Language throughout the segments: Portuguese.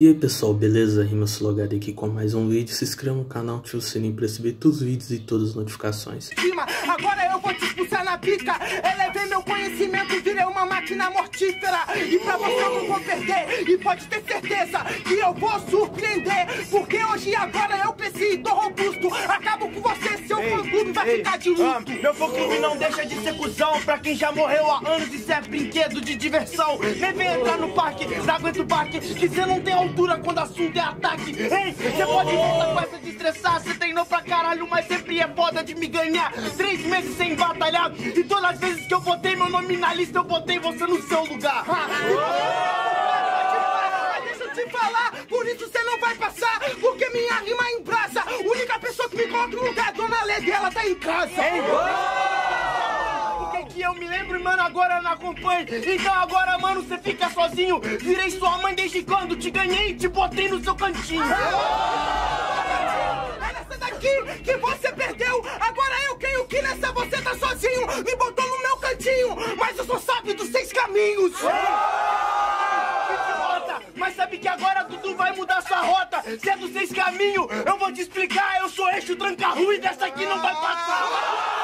E aí pessoal, beleza? Rima Slogado aqui com mais um vídeo. Se inscreva no canal, ative o sininho pra receber todos os vídeos e todas as notificações. Agora eu vou te expulsar na pica. Elevei meu conhecimento, virei uma máquina mortífera. E pra você eu não vou perder. E pode ter certeza que eu vou surpreender. Porque hoje e agora eu preciso tô robusto. Acabo com você, seu fã-clube vai ficar de luto. Meu fã-clube não deixa de ser cuzão. Pra quem já morreu há anos, isso é brinquedo de diversão. Nem vem entrar no parque, não aguenta o parque. Que você não tem altura quando assunto é ataque. Ei, você pode voltar com essa de estressar. Você treinou pra caralho, mas sempre é foda de me ganhar. Três meses sem batalhar. E todas as vezes que eu botei meu nome na lista, eu botei você no seu lugar. Mas Deixa eu te falar, por isso você não vai passar. Porque minha rima é em praça. Única pessoa que me coloca no lugar, dona Led, ela tá em casa. O que eu me lembro, mano, agora não acompanho. Então agora, mano, você fica sozinho. Virei sua mãe desde quando te ganhei e te botei no seu cantinho. É nessa daqui que você perdeu. Agora eu creio que nessa você tá sozinho. Me botou no meu cantinho, mas eu sou sábio dos seis caminhos. Idiota, Mas sabe que agora Sua rota. Se dos seis caminhos, eu vou te explicar. Eu sou eixo tranca-rua e dessa aqui não vai passar.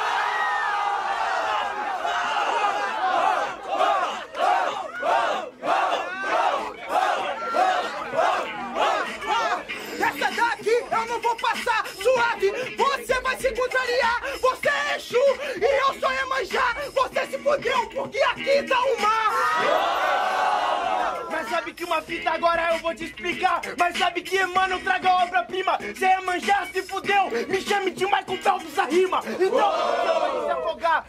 Fita agora eu vou te explicar. Mas sabe que Emmanuel traga a obra-prima. Cê é manjar, se fudeu. Me chame de Michael Phelps a rima. Então você pode se afogar.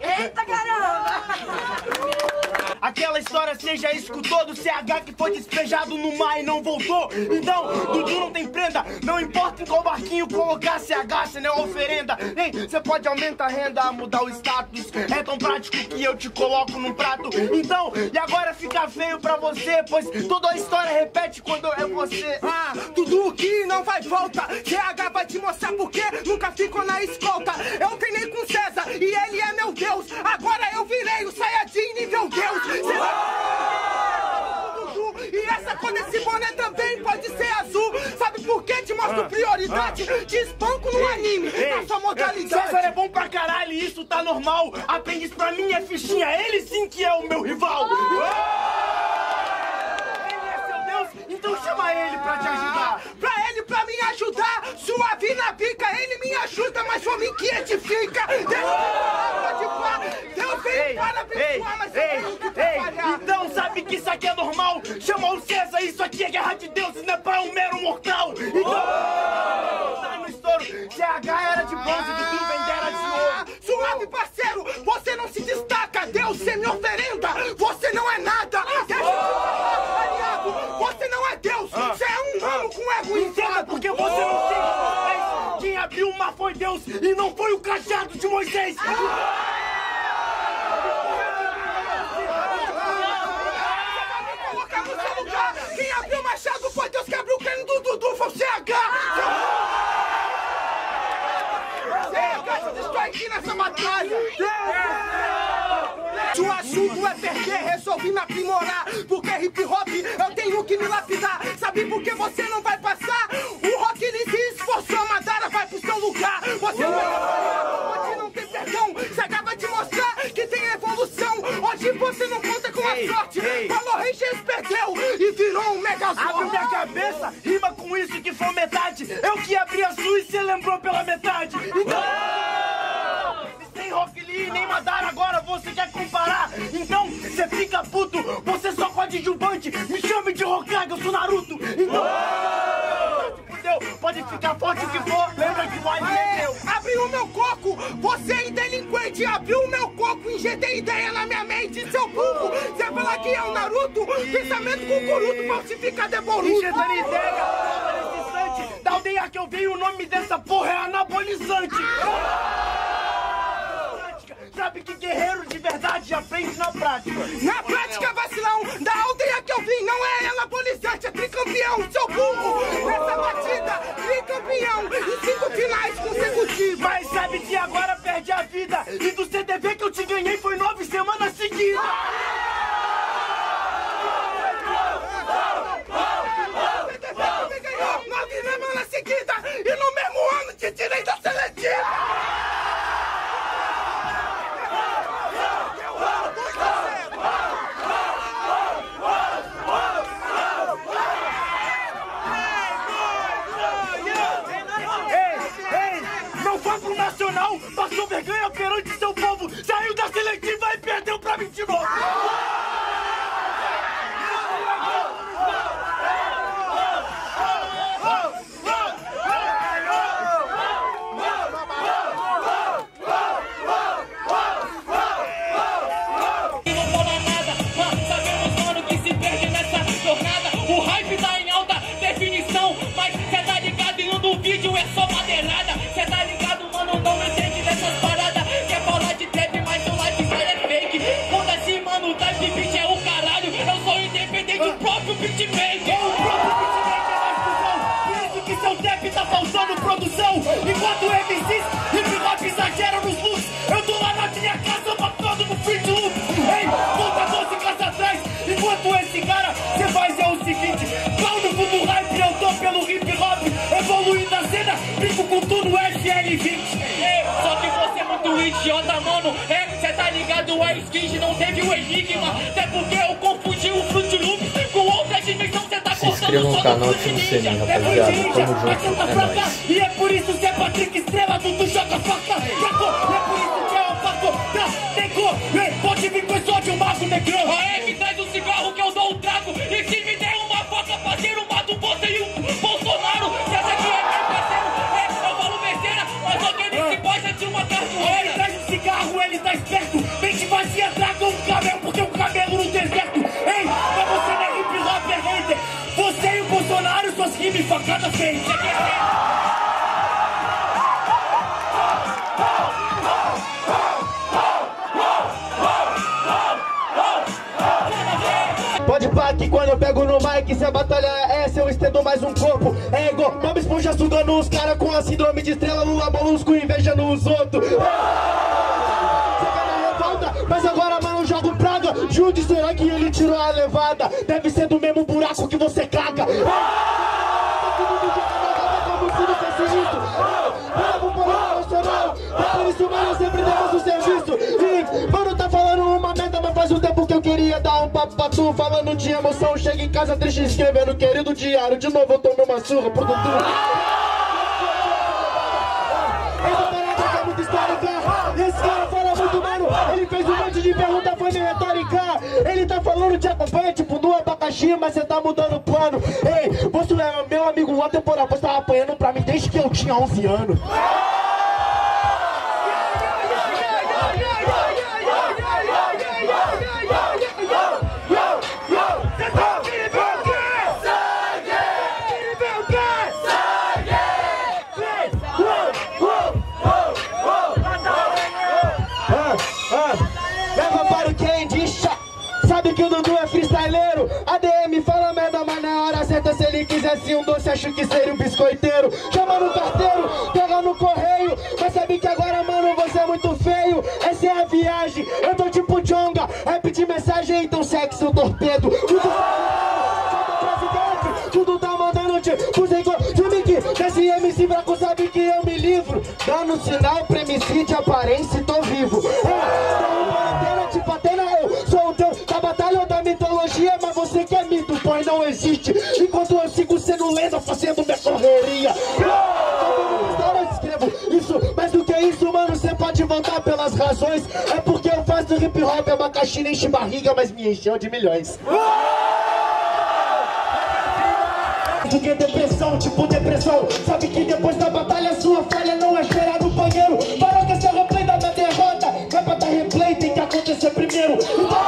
Eita caramba! Aquela história você já escutou do CH que foi despejado no mar e não voltou. Então, Dudu não tem prenda. Não importa em qual barquinho colocar CH, cê não é oferenda. Ei, você pode aumentar a renda, mudar o status. É tão prático que eu te coloco num prato. Então, e agora fica feio pra você, pois toda a história repete quando é você. Ah, tudo que não vai volta. CH vai te mostrar porque nunca ficou na escolta. Eu treinei com César e ele é meu Deus. Agora eu virei o Sayajin nível Deus. Cê vai- Dudu, E essa cor desse boné também pode ser azul. Sabe te mostro prioridade? Te espanco no anime, na sua modalidade. César é bom pra caralho e isso tá normal. Aprendiz pra mim é fichinha, ele sim que é o meu rival. Ele é seu Deus, então chama ele pra te ajudar. Pra ele, pra me ajudar, suave na pica, ele me ajuda, mas foi mim que edifica. Deus pá, Deus veio para abençoar, mas ei, ei, então sabe que isso aqui é normal? Chama o César, isso aqui é guerra de deuses, não é pra um mero mortal. Então, Ah, Suave parceiro, você não se destaca, Deus você me oferenda, você não é nada. Deixa eu te falar, você não é Deus, você é um humano com ego inflado. porque você não tem Moisés. Quem abriu o mar foi Deus e não foi o cajado de Moisés. Que me lapidar. Sabe por que você não vai passar? O rock ele se esforçou, a Madara vai pro seu lugar. Você não vai Hoje não tem perdão. CH vai te mostrar que tem evolução. Hoje você não conta com a Ei, sorte. ei. Falou Rangers perdeu e virou um megazord. Abre minha cabeça, rima com isso que foi metade. Eu que abri a sua e cê lembrou pela metade. Então. Sem Rock Lee nem Madara, agora você quer comparar? Então, você fica puto, você coadjuvante. Me chame de Hokage, eu sou Naruto. Então. Fudeu, pode ficar forte o que for, lembra que o anime é meu. Abriu o meu coco, você é delinquente, abriu o meu coco, injetei ideia na minha mente, seu burro. Você fala que é o Naruto, pensamento cucuruto, falsificado é boludo. Injetando ideia, instante. Da aldeia que eu venho, o nome dessa porra é anabolizante. Sabe que guerreiro de verdade aprende na prática. Na prática, vacilão, da aldeia que eu vim, não é anabolizante, é tricampeão, seu burro. Nessa batida, tricampeão, em cinco finais consecutivas. Mas sabe FL20. Ei, só que você é muito idiota, mano. É, cê tá ligado, a skins não teve o enigma, até porque eu confundi o Fruit Loop com outra dimensão, cê tá Se inscreva no canal Tio Seninho, rapaziada. Tamo junto, é nóis. E é por isso que é Patrick Facadas feitas. É guerreiro. Pode pá que quando eu pego no mic, se a batalha é essa, eu estendo mais um corpo. É igual Bob Esponja sugando os caras com a síndrome de estrela, Lula molusco invejando os outros. Quer na revolta, mas agora, mano, jogo praga. Jude, será que ele tirou a levada? Deve ser do mesmo buraco que você caga. Isso, mano, sempre demos o serviço. E, mano, tá falando uma merda, mas faz um tempo que eu queria dar um papo pra tu. Falando de emoção, chega em casa triste escrevendo, querido diário. De novo eu tomei uma surra por tudo. Essa parada é muito histórica. Esse cara fala muito, mano. Ele fez um monte de pergunta, foi meio retórica. Ele tá falando de acompanha, tipo, no abacaxi, mas você tá mudando o plano. Ei, você é meu amigo atemporal, você tava apanhando pra mim desde que eu tinha 11 anos. Ele quisesse um doce, acho que seria um biscoiteiro. Chama no carteiro, pega no correio. Mas sabe que agora, mano, você é muito feio. Essa é a viagem, eu tô tipo Jonga. Rap de mensagem, então sexo, torpedo. Tudo presidente, tudo tá mandando tipo sem Filme que desse MC Braco sabe que eu me livro. Dando sinal pra de aparência tô vivo não existe. Enquanto eu sigo sendo lenda, fazendo minha correria. Isso Mais do que isso, mano, você pode voltar pelas razões. É porque eu faço hip hop, abacaxi nem enche barriga Mas me encheu de milhões. De que depressão, tipo depressão. Sabe que depois da batalha sua falha não é esperar no banheiro. Para que seu replay da minha derrota Vai pra dar replay, tem que acontecer primeiro. Então,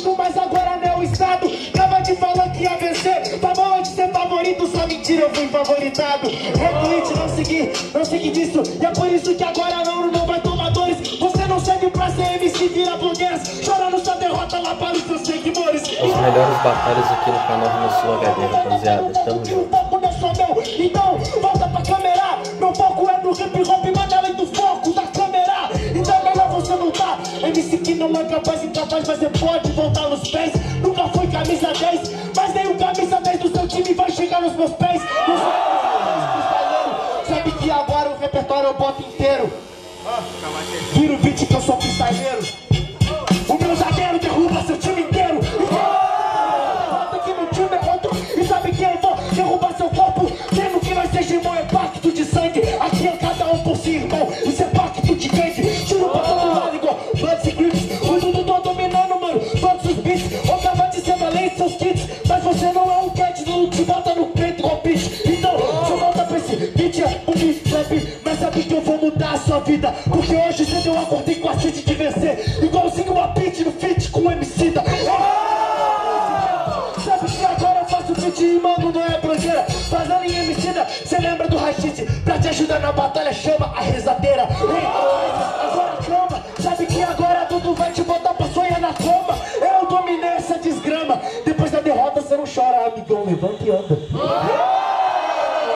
No instinto, mas agora não é o estado. Tava te falando que ia vencer. Tava onde ser favorito, só mentira, eu fui favoritado. Retweet, não segui, não segui disso. E é por isso que agora não, não vai tomar dores. Você não serve pra ser MC, vira blogueiras. Chorando sua derrota lá para os seus seguidores. As melhores batalhas aqui no canal do Sul HD, rapaziada. Tamo junto. é só meu, então volta MC que não é capaz, incapaz, mas você pode voltar nos pés. Nunca fui camisa 10, mas nem o camisa 10 do seu time vai chegar nos meus pés. Sabe que agora o repertório eu boto inteiro. Vira o beat que eu sou freestyleiro. Fazendo em emicida, cê lembra do Rashid Pra te ajudar na batalha chama a rezadeira. Ei, agora calma, sabe que agora tudo vai te botar pra sonhar na cama. Eu dominei essa desgrama. Depois da derrota cê não chora, amigão, levanta e anda